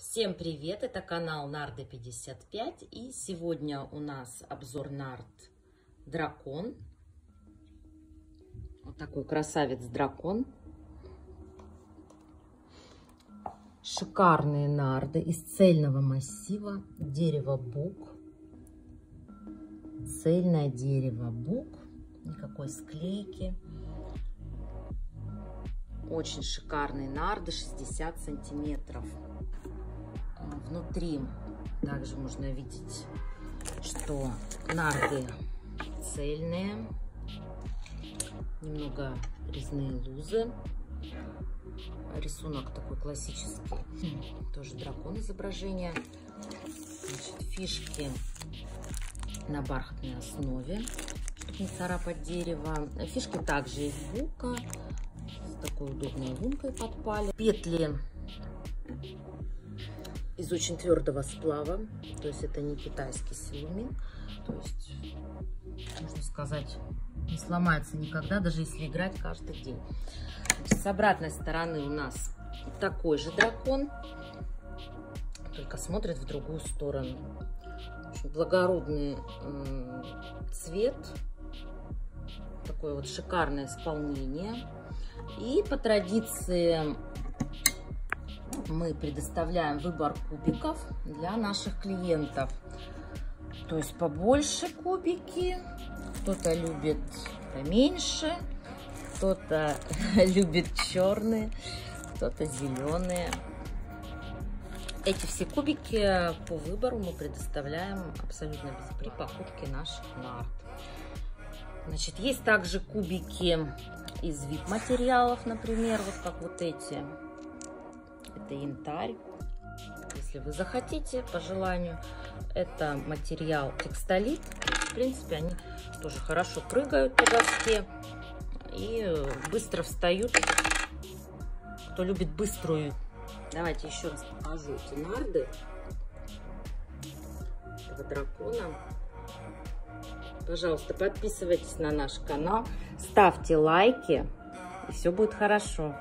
Всем привет! Это канал Нарды 55 и сегодня у нас обзор нард Дракон. Вот такой красавец дракон. Шикарные нарды из цельного массива дерева бук. Цельное дерево бук. Никакой склейки. Очень шикарные нарды, 60 сантиметров. Внутри также можно видеть, что нарды цельные, немного резные лузы. Рисунок такой классический, тоже дракон изображение. Значит, фишки на бархатной основе, чтобы не царапать дерево. Фишки также из бука, с такой удобной лункой подпали. Петли из очень твердого сплава, то есть это не китайский силумин, то есть, можно сказать, не сломается никогда, даже если играть каждый день. С обратной стороны у нас такой же дракон, только смотрит в другую сторону. Благородный цвет, такое вот шикарное исполнение. И по традиции мы предоставляем выбор кубиков для наших клиентов. То есть побольше кубики, кто-то любит поменьше, кто-то любит черные, кто-то зеленые. Эти все кубики по выбору мы предоставляем абсолютно без при покупке наших нарт. Значит, есть также кубики из VIP-материалов, например, вот как вот эти это янтарь. Если вы захотите, по желанию, это материал текстолит. В принципе, они тоже хорошо прыгают по доске и быстро встают. Кто любит быструю. Давайте еще раз покажу эти нарды этого дракона. Пожалуйста, подписывайтесь на наш канал, ставьте лайки, и все будет хорошо.